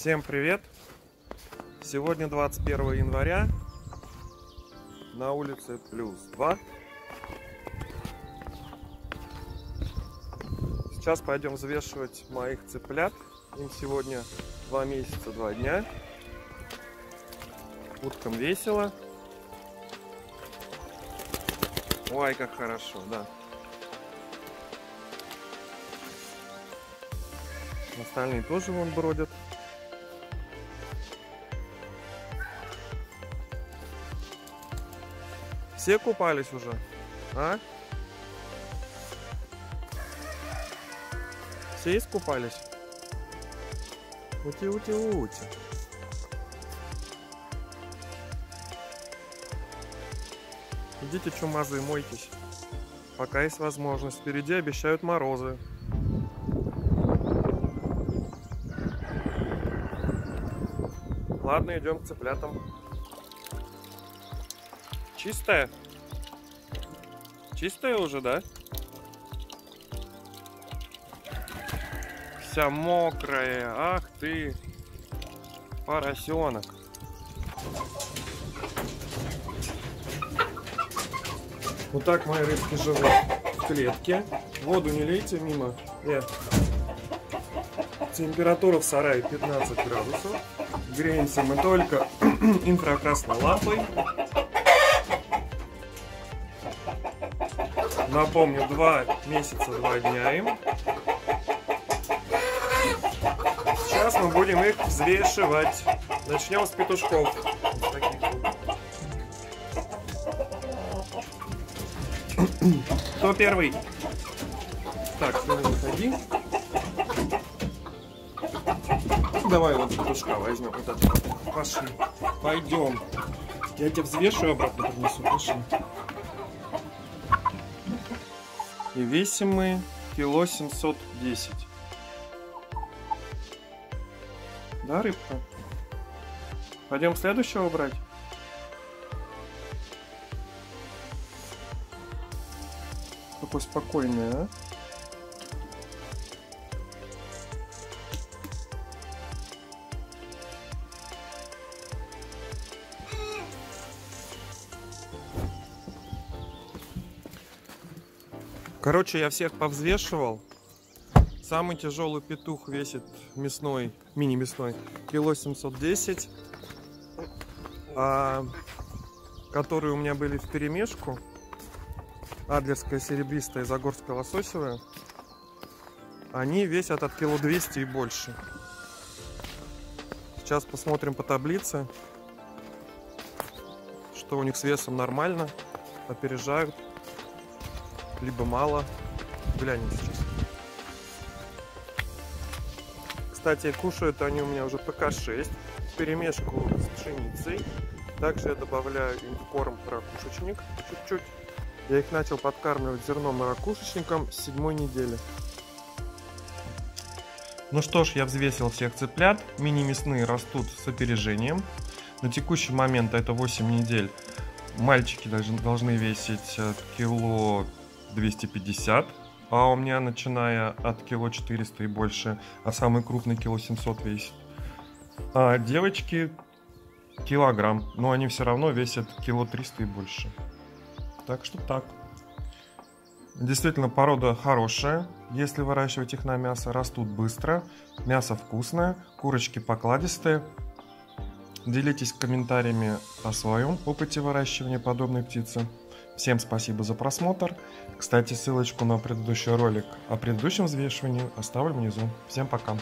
Всем привет! Сегодня 21 января. На улице плюс 2. Сейчас пойдем взвешивать моих цыплят. Им сегодня 2 месяца, 2 дня. Уткам весело. Ой, как хорошо, да. Остальные тоже вон бродят. Все купались уже? А? Все искупались? Ути, ути, ути. Идите, чумазы, мойтесь. Пока есть возможность. Впереди обещают морозы. Ладно, идем к цыплятам. Чистая? Чистая уже, да? Вся мокрая. Ах ты, поросенок. Вот так мои рыбки живут в клетке. Воду не лейте мимо. Э. Температура в сарае 15 градусов. Греемся мы только инфракрасной лампой. Напомню, два месяца, два дня им. Сейчас мы будем их взвешивать. Начнем с петушков. Кто первый? Так, выходи. Давай вот петушка возьмем. Вот это. Пошли. Пойдем. Я тебя взвешу обратно принесу. Пошли. И весим мы кило 710. Да, рыбка? Пойдем следующего брать? Какой спокойный, а? Короче, я всех повзвешивал. Самый тяжелый петух весит мясной, мини-мясной, кило 710. А, которые у меня были в перемешку, адлерская серебристая и загорская лососевая, они весят от кило 200 и больше. Сейчас посмотрим по таблице, что у них с весом нормально, опережают либо мало. Глянем сейчас. Кстати, кушают они у меня уже ПК-6 в перемешку с пшеницей. Также я добавляю им корм ракушечник чуть-чуть. Я их начал подкармливать зерном и ракушечником с седьмой недели. Ну что ж, я взвесил всех цыплят. Мини-мясные растут с опережением. На текущий момент, это 8 недель, мальчики должны весить э, кило 250, а у меня начиная от кило 400 и больше, а самый крупный кило 700 весит. А девочки килограмм, но они все равно весят кило 300 и больше. Так что так. Действительно, порода хорошая. Если выращивать их на мясо, растут быстро. Мясо вкусное, курочки покладистые. Делитесь комментариями о своем опыте выращивания подобной птицы. Всем спасибо за просмотр. Кстати, ссылочку на предыдущий ролик о предыдущем взвешивании оставлю внизу. Всем пока.